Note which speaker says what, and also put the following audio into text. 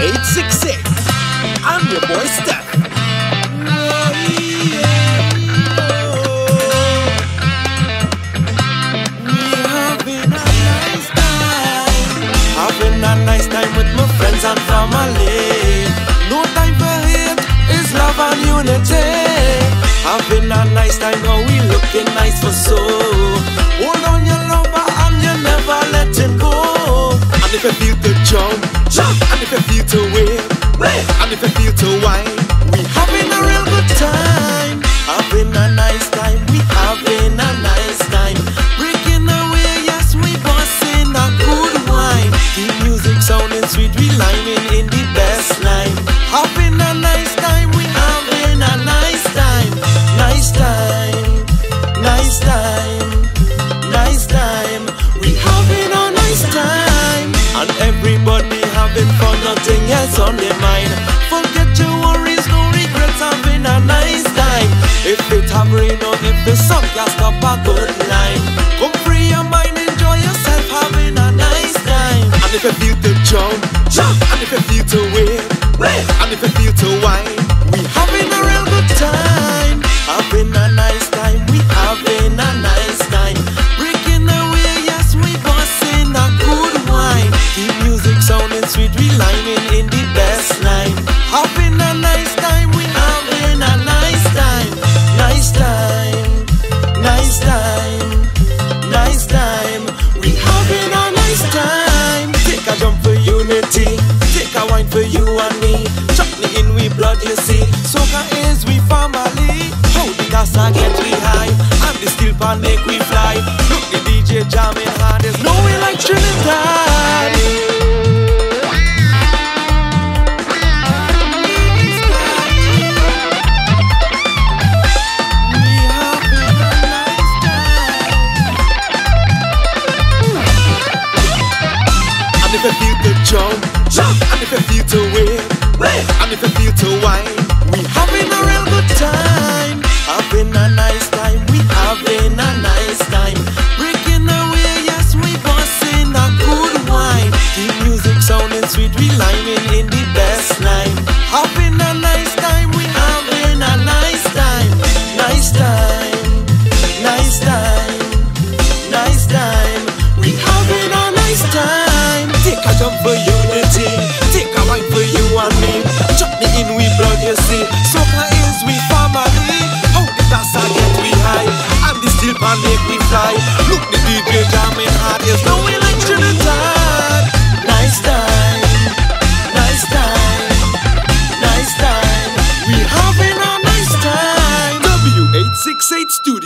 Speaker 1: 866. I'm your boy Steph.
Speaker 2: Having a nice time with my friends and family. No time for hate, it's love and unity. Having a nice time, how we looking nice for so. Hold on your lover
Speaker 1: feel to wave. And if you feel to whine,
Speaker 2: everybody having fun, nothing else on their mind. Forget your worries, no regrets, having a nice time. For you and me. Chutney in we blood, you see. Soca is we family. How the casa get we high, and the steel pan make we fly. Look the DJ jamming hard, there's no way like Trinidad.
Speaker 1: If you feel to wave, wave. And if you feel to whine,
Speaker 2: We having a real good time, having a nice time. We having a nice time, breaking away. Yes, we busting a good wine. Keep music sounding sweet. We liming in the best line, having a nice time. We having a nice time, nice time, nice time, nice time. We having a nice time. Take a jump for unity, pan make we fly. Look the DJ jamming hard, there's no way like Trinidad. Nice time, nice time, nice time. We having a nice time.
Speaker 1: W868 Studios.